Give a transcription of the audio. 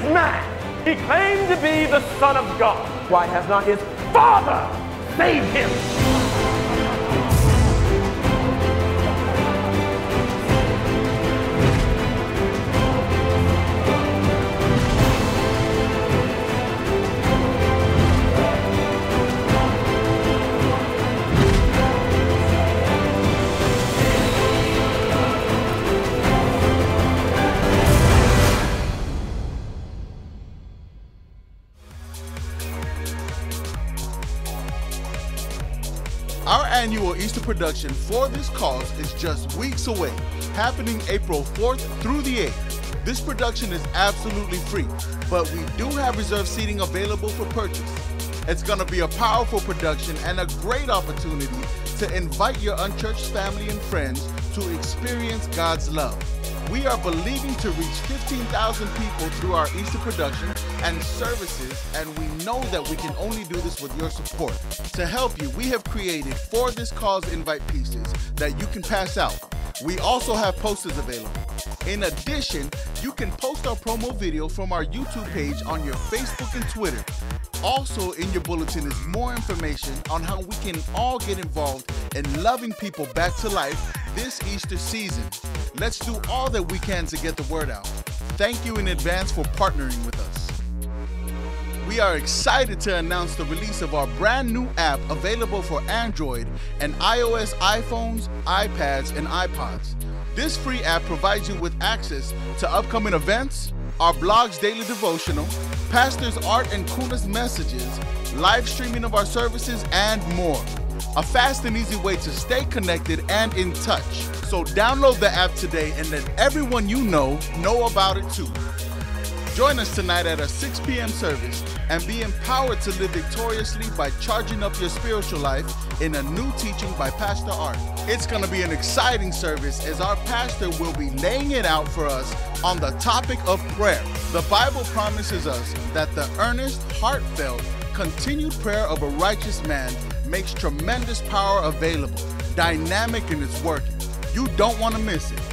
this man. He claimed to be the Son of God. Why has not his Father saved him? Our annual Easter production for this cause is just weeks away, happening April 4th through the 8th. This production is absolutely free, but we do have reserved seating available for purchase. It's going to be a powerful production and a great opportunity to invite your unchurched family and friends to experience God's love. We are believing to reach 15,000 people through our Easter production and services, and we know that we can only do this with your support. To help you, we have created for this cause invite pieces that you can pass out. We also have posters available. In addition, you can post our promo video from our YouTube page on your Facebook and Twitter. Also, in your bulletin is more information on how we can all get involved in loving people back to life this Easter season. Let's do all that we can to get the word out. Thank you in advance for partnering with. We are excited to announce the release of our brand new app available for Android and iOS iPhones, iPads, and iPods. This free app provides you with access to upcoming events, our blog's daily devotional, Pastors Art and Kuna's messages, live streaming of our services, and more. A fast and easy way to stay connected and in touch. So download the app today and let everyone you know know about it too. Join us tonight at our 6 p.m. service and be empowered to live victoriously by charging up your spiritual life in a new teaching by Pastor Art. It's going to be an exciting service as our pastor will be laying it out for us on the topic of prayer. The Bible promises us that the earnest, heartfelt, continued prayer of a righteous man makes tremendous power available, dynamic in its working. You don't want to miss it.